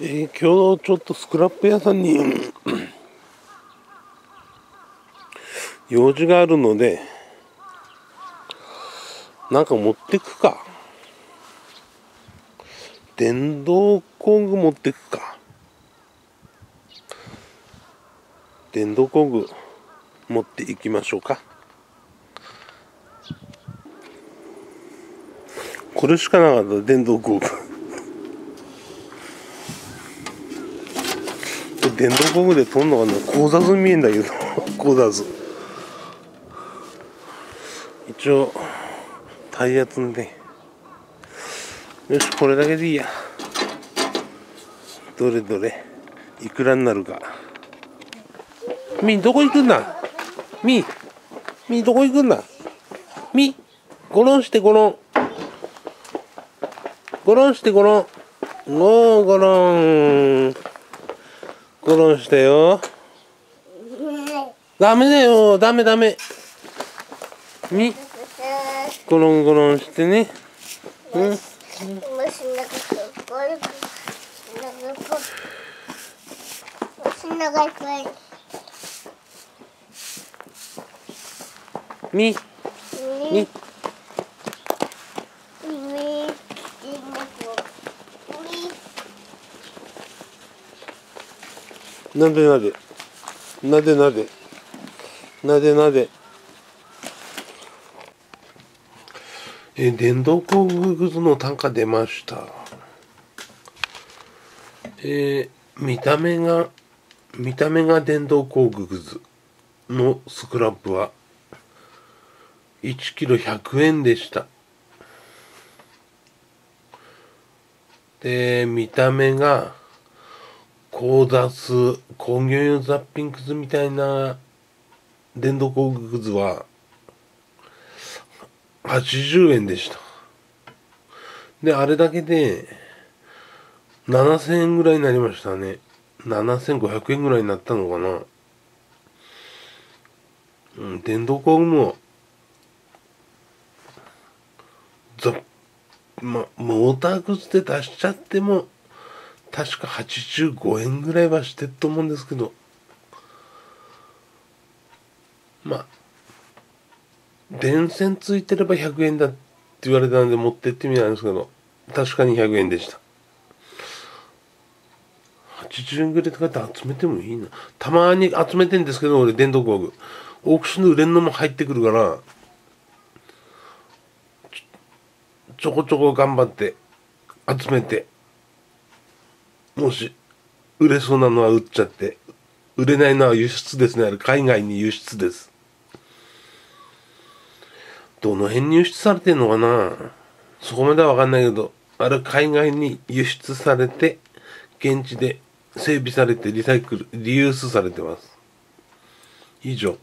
えー、今日ちょっとスクラップ屋さんに 用事があるのでなんか持ってくか。電動工具持ってくか。電動工具持っていきましょうか。これしかなかった電動工具。電動工具で飛んのかな交差図見えんだけど。交差図。一応タイヤ積んで。よしこれだけでいいや。どれどれ。いくらになるか。みどこ行くんだ？みみどこ行くんだ？みゴロンしてゴロン。ゴロンしてゴロン。おーゴロン。ゴロンしたよ。ダメだよ。ダメダメ。み。ゴロンゴロンしてね。うん。み。みなでなでなでなでなでなでえ電動工具グッズの単価出ました。えー、見た目が見た目が電動工具グッズのスクラップは1キロ100円でした。で見た目がコーダス工業用ザッピングみたいな電動工具図は80円でした。であれだけで7000円ぐらいになりましたね。7500円ぐらいになったのかな。うん電動工具もザまモーター靴で出しちゃっても確か85円ぐらいはしてると思うんですけど。まあ電線ついてれば100円だって言われたんで持ってってみたんですけど確かに100円でした。80円ぐらいとかって集めてもいいな。たまに集めてんですけど俺電動工具。オークションで売れんのも入ってくるからちょこちょこ頑張って集めて。もし売れそうなのは売っちゃって売れないのは輸出ですね。あれ海外に輸出です。どの辺に輸出されてんのかな？そこまでは分かんないけどあれ海外に輸出されて現地で整備されてリサイクルリユースされてます。以上。